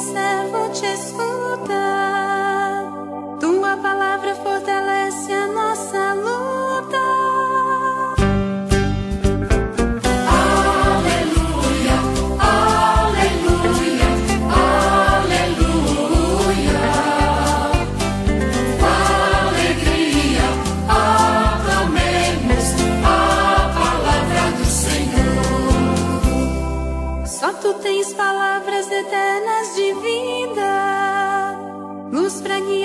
servo te escuta. Tua palavra fortalece a nossa luta. Aleluia, aleluia, aleluia. Com alegria aclamemos a palavra do Senhor. Só tu tens palavras eternas de